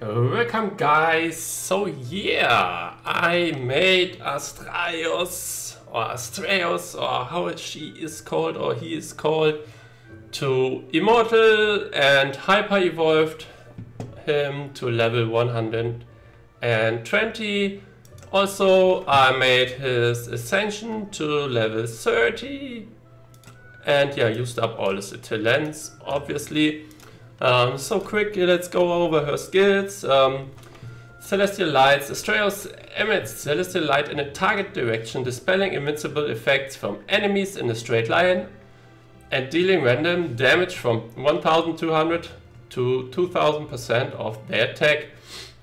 Welcome guys, so yeah, I made Astraios or Astraeus or how she is called or he is called to Immortal and Hyper Evolved him to level 120. Also I made his Ascension to level 30 and yeah, used up all his talents obviously. Um, so quickly, let's go over her skills. Um, Celestial Lights. Astraeus emits Celestial Light in a target direction, dispelling invincible effects from enemies in a straight line and dealing random damage from 1200 to 2000% of their attack.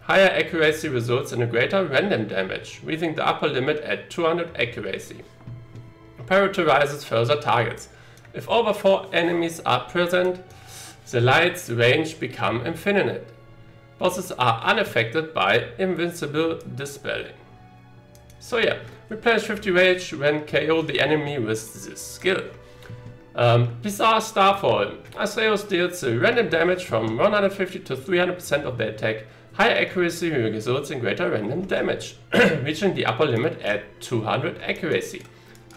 Higher accuracy results in a greater random damage, reaching the upper limit at 200 accuracy. Paralyzes further targets. If over 4 enemies are present, the light's range become infinite. Bosses are unaffected by invincible dispelling. So yeah, replenish 50 rage when KO the enemy with this skill. Um, Bizarre Starfall. Astraeus deals random damage from 150 to 300% of their attack. Higher accuracy results in greater random damage, reaching the upper limit at 200 accuracy.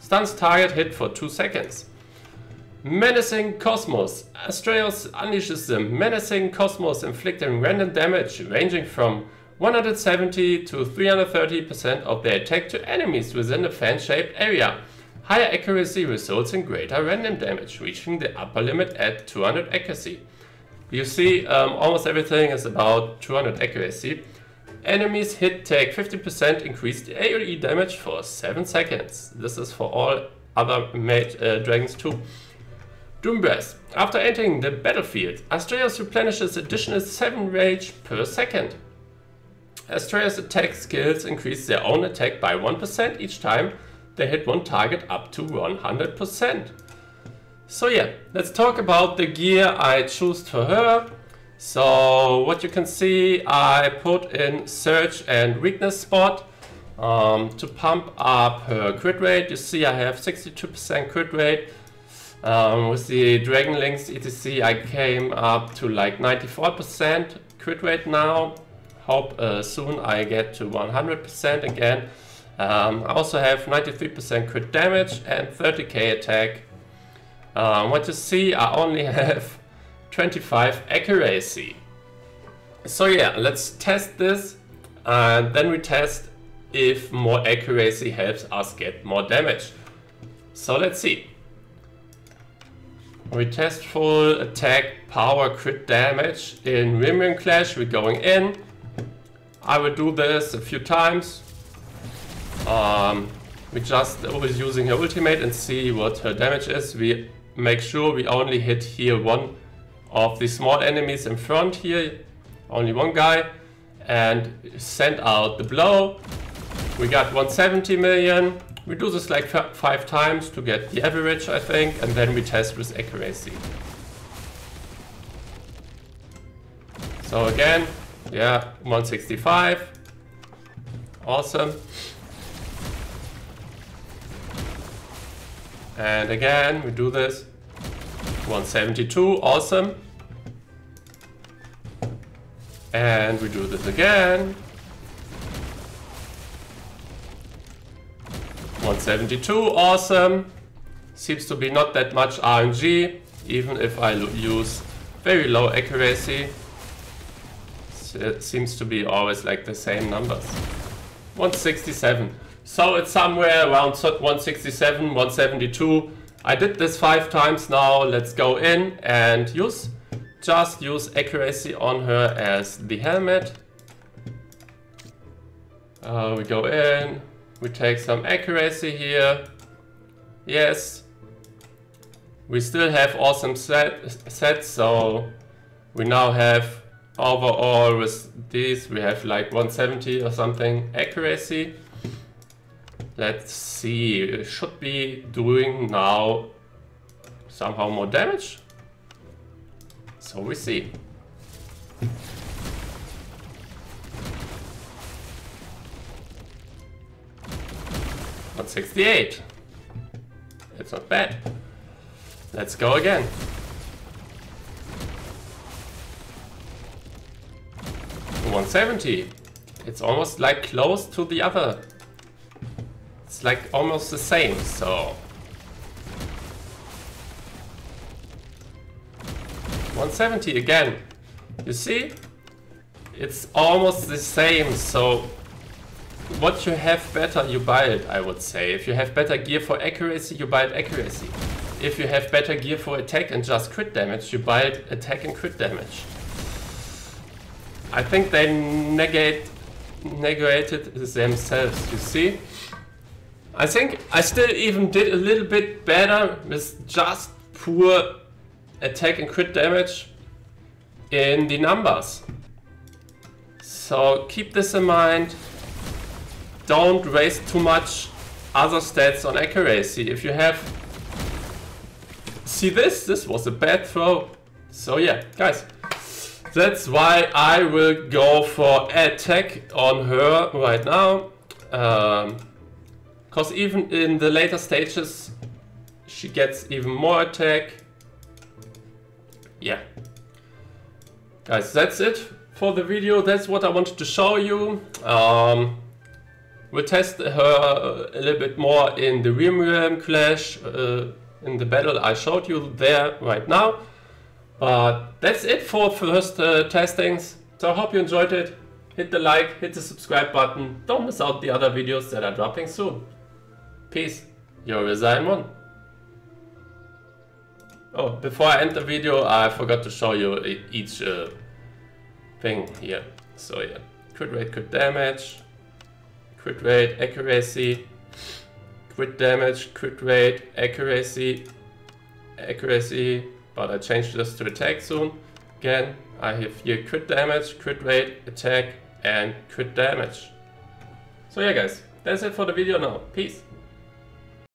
Stuns target hit for 2 seconds. Menacing Cosmos. Astraeus unleashes the Menacing Cosmos, inflicting random damage ranging from 170 to 330% of their attack to enemies within a fan-shaped area. Higher accuracy results in greater random damage, reaching the upper limit at 200 accuracy. You see, um, almost everything is about 200 accuracy. Enemies hit take 50% increased AoE damage for 7 seconds. This is for all other mage, uh, dragons too. Doombreath. After entering the battlefield, Astraeus replenishes additional 7 rage per second. Astraeus attack skills increase their own attack by 1% each time they hit one target up to 100%. So yeah, let's talk about the gear I chose for her. So what you can see, I put in search and Weakness Spot um, to pump up her crit rate. You see I have 62% crit rate um, with the Dragon Links ETC I came up to like 94% crit rate now. Hope uh, soon I get to 100% again. Um, I also have 93% crit damage and 30k attack. Um, what you see, I only have 25 accuracy. So yeah, let's test this and then we test if more accuracy helps us get more damage. So let's see. We test full attack, power, crit damage. In Realm Clash, we're going in. I will do this a few times. Um, we just always using her ultimate and see what her damage is. We make sure we only hit here one of the small enemies in front here. Only one guy. And send out the blow. We got 170 million. We do this like five times to get the average, I think, and then we test with accuracy. So again, yeah, 165. Awesome. And again, we do this. 172, awesome. And we do this again. 172, awesome. Seems to be not that much RNG, even if I use very low accuracy. It seems to be always like the same numbers. 167. So it's somewhere around 167, 172. I did this five times now. Let's go in and use just use accuracy on her as the helmet. Uh, we go in, we take some accuracy here. Yes. We still have awesome set, sets, so we now have overall with these, we have like 170 or something accuracy. Let's see, it should be doing now somehow more damage. So we see. 168. It's not bad. Let's go again. 170. It's almost like close to the other. It's like almost the same, so... 170 again. You see? It's almost the same, so what you have better, you buy it, I would say. If you have better gear for accuracy, you buy it accuracy. If you have better gear for attack and just crit damage, you buy it attack and crit damage. I think they negate negated themselves, you see? I think I still even did a little bit better with just poor attack and crit damage in the numbers. So keep this in mind. Don't waste too much other stats on accuracy. If you have... See this? This was a bad throw. So yeah, guys. That's why I will go for attack on her right now. Because um, even in the later stages, she gets even more attack. Yeah. Guys, that's it for the video. That's what I wanted to show you. Um, we'll test her a little bit more in the Realm Clash, uh, in the battle I showed you there right now. But that's it for first uh, testings. So I hope you enjoyed it. Hit the like, hit the subscribe button. Don't miss out the other videos that are dropping soon. Peace. Your Rezaimon. Oh, before I end the video, I forgot to show you each uh, thing here. So yeah, crit rate, crit damage, crit rate, accuracy, crit damage, crit rate, accuracy, accuracy, but I changed this to attack soon. Again, I have here crit damage, crit rate, attack, and crit damage. So yeah guys, that's it for the video now. Peace.